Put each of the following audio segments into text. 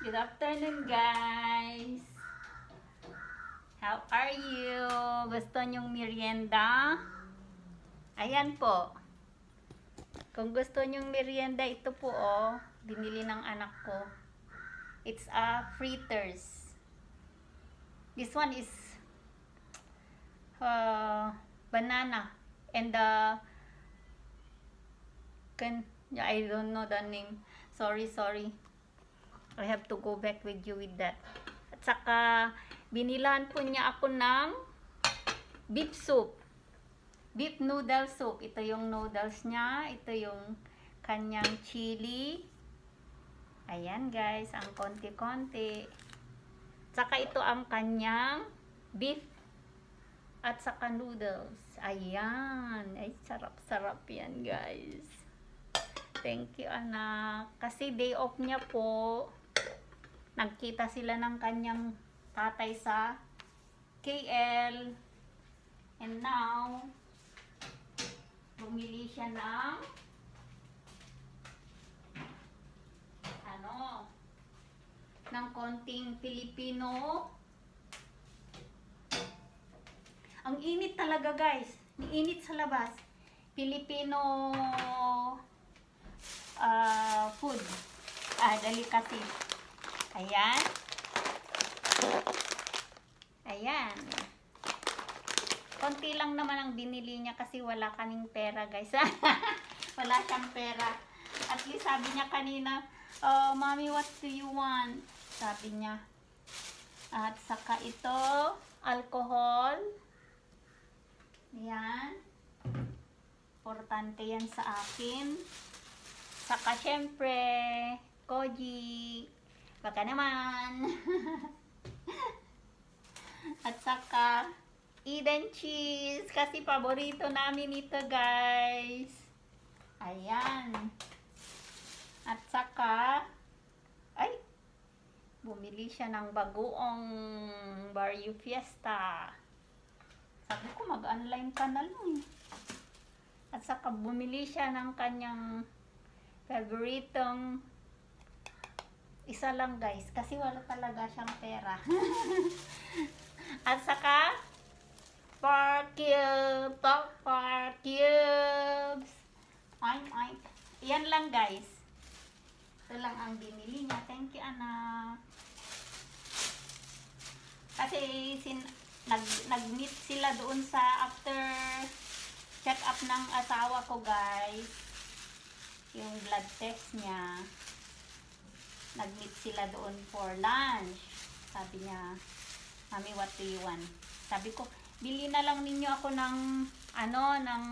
Good afternoon, guys. How are you? Gusto nyong merienda? Ayan po. Kung gusto nyong merienda, ito po oh. Binili ng anak ko. It's a fritters. This one is uh, banana. And the can I don't know the name. Sorry, sorry. I have to go back with you with that. At saka, binilan po niya ako ng beef soup. Beef noodle soup. Ito yung noodles niya. Ito yung kanyang chili. Ayan guys, ang konti-konti. Saka ito ang kanyang beef at saka noodles. Ayan. Ay, sarap-sarap yan guys. Thank you anak. Kasi day off niya po nagkita sila ng kanyang tatay sa KL and now bumili siya ng ano ng konting Pilipino. Ang init talaga guys. Init sa labas. Filipino uh, food. Ah, delicacy Ayan. Ayan. Konti lang naman ang binili niya kasi wala kaning pera, guys. wala siyang pera. At least sabi niya kanina, oh, Mommy, what do you want? Sabi niya. At saka ito, alcohol. Ayan. Importante yan sa akin. Saka syempre, koji. Baka naman. At saka, Eden cheese. Kasi paborito namin ito, guys. Ayan. At saka, ay, bumili siya ng bagoong Barrio Fiesta. Sabi ko, mag-online ka na lang. At saka, bumili siya ng kanyang favoritong isa lang guys, kasi wala talaga siyang pera. At saka, pork cube, pork, pork cubes. Ay, ay. Yan lang guys. Ito lang ang binili niya. Thank you, anak. Kasi, sin, nag, nag-meet sila doon sa after check up ng asawa ko guys. Yung blood test niya nag-meet sila doon for lunch. Sabi niya, Mami, what do you want? Sabi ko, bili na lang ninyo ako ng, ano, ng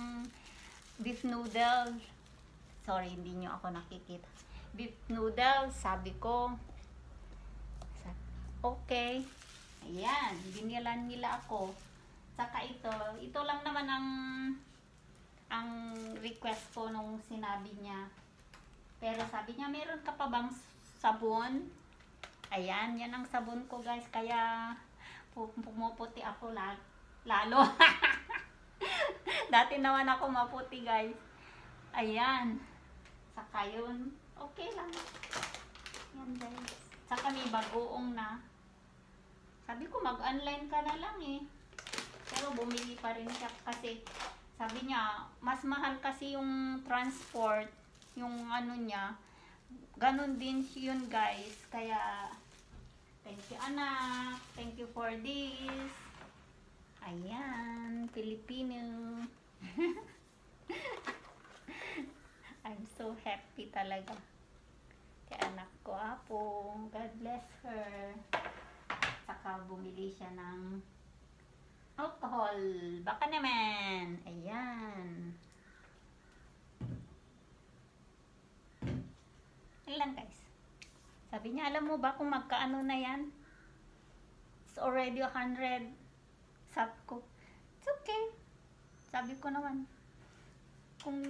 beef noodles. Sorry, hindi nyo ako nakikita. Beef noodles, sabi ko. Okay. Ayan, binilan nila ako. Saka ito, ito lang naman ang ang request ko nung sinabi niya. Pero sabi niya, meron ka pa bang sabon. Ayan, yan ang sabon ko guys. Kaya pumuputi ako lalo. Dati naman ako maputi guys. Ayan. Saka yun. Okay lang. Yan guys. Saka may bagoong na. Sabi ko mag-online ka na lang eh. Pero bumili pa rin siya kasi sabi niya, mas mahal kasi yung transport, yung ano niya, ganun din yun guys. Kaya, thank you anak. Thank you for this. Ayan, Filipino. I'm so happy talaga. Kay anak ko apo. God bless her. Saka bumili siya ng alcohol. Baka naman. Ayan. Lang guys. Sabi niya, alam mo ba kung magkaano na yan? It's already 100. Sabi ko, it's okay. Sabi ko naman, kung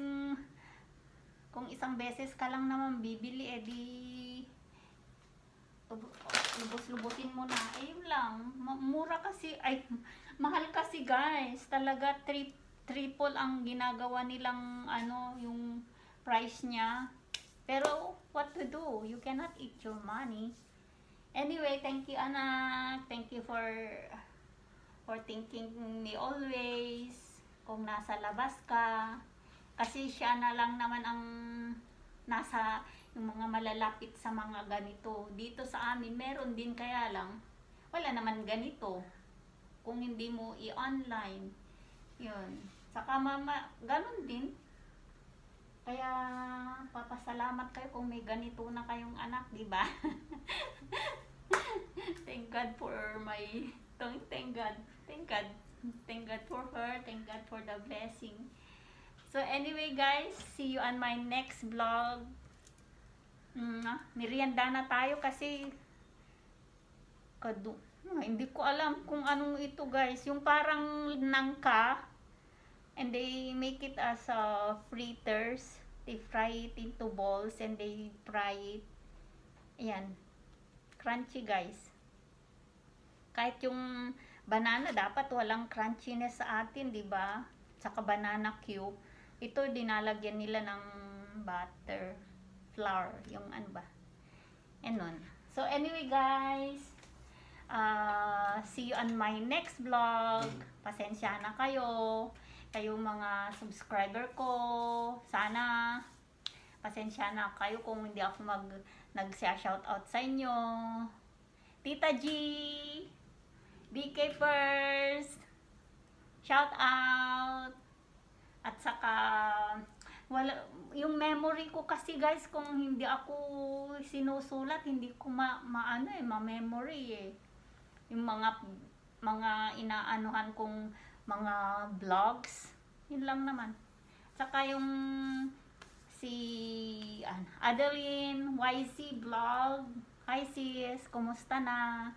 kung isang beses ka lang naman bibili, eh di lubos-lubusin mo na. Eh, yun lang. Mura kasi, ay, mahal kasi guys. Talaga, tri triple ang ginagawa nilang, ano, yung price niya. Pero, what to do? You cannot eat your money. Anyway, thank you anak. Thank you for for thinking me always. Kung nasa labas ka. Kasi siya na lang naman ang nasa yung mga malalapit sa mga ganito. Dito sa amin, meron din kaya lang. Wala naman ganito. Kung hindi mo i-online. Yun. Saka mama, ganun din. Kaya papasalamat kayo kung may ganito na kayong anak, di ba? thank God for my thank God. Thank God. Thank God for her. Thank God for the blessing. So anyway guys, see you on my next vlog. Mm, ah, merienda na tayo kasi kadu ah, hindi ko alam kung anong ito guys. Yung parang nangka and they make it as uh, fritters. They fry it into balls and they fry it. Ayan. Crunchy guys. Kahit yung banana dapat walang crunchiness sa atin, 'di ba? Saka banana cube. Ito dinalagyan nila ng butter, flour, yung ano ba? Enon. So anyway guys, uh, see you on my next vlog. Pasensya na kayo. Kayo mga subscriber ko. Sana pasensya na kayo kung hindi ako mag nag-shoutout sa inyo. Tita G, BK first, shout out. At saka wala yung memory ko kasi guys kung hindi ako sinusulat hindi ko ma, maano eh ma-memory eh yung mga mga inaanuhan kong mga vlogs. Yun lang naman. Saka yung si an, Adeline YC vlog. Hi sis. Kumusta na?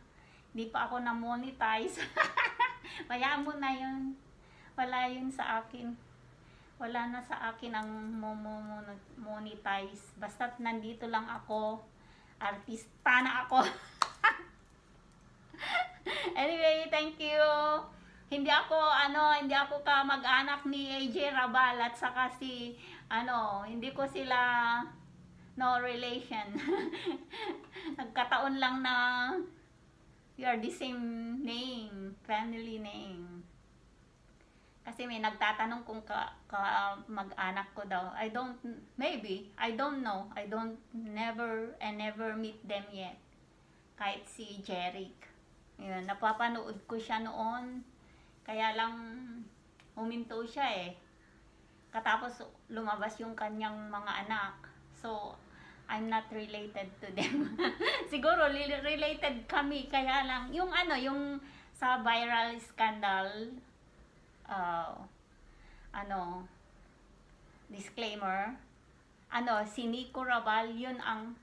Hindi pa ako na monetize bayaan mo na yun. Wala yun sa akin. Wala na sa akin ang monetize. Basta't nandito lang ako, artista na ako. anyway, thank you. Hindi ako, ano, hindi ako ka mag-anak ni AJ Rabal at saka si, ano, hindi ko sila no relation. Nagkataon lang na you are the same name, family name. Kasi may nagtatanong kung ka, ka mag-anak ko daw. I don't, maybe, I don't know. I don't, never, and never meet them yet. Kahit si Jeric. Yun, napapanood ko siya noon. Kaya lang, huminto siya eh. Katapos lumabas yung kanyang mga anak. So, I'm not related to them. Siguro, related kami. Kaya lang, yung ano, yung sa viral scandal, uh, ano, disclaimer, ano, si Nico Raval, yun ang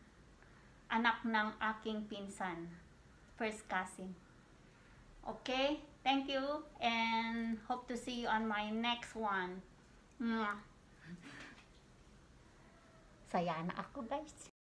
anak ng aking pinsan. First cousin. Okay? Thank you and hope to see you on my next one. Mwah. Saya na ako guys.